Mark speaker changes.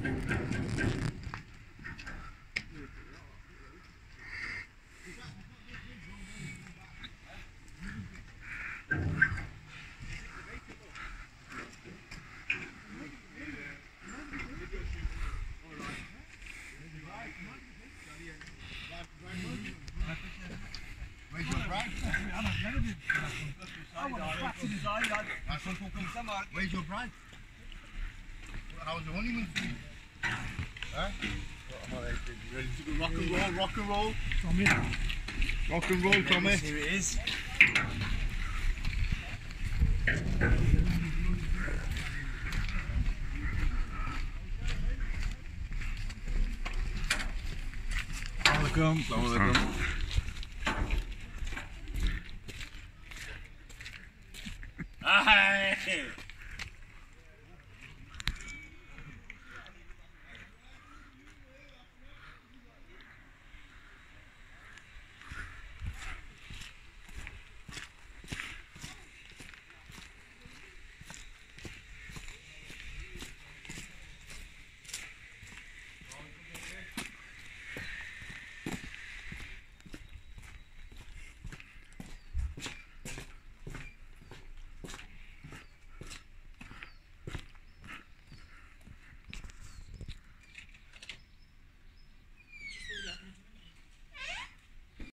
Speaker 1: Where's your bride? Where's your bride? Rock and roll, rock and roll. Tommy. Rock and roll, Tommy.
Speaker 2: Here it is. Assalamualaikum. Assalamualaikum. Hai.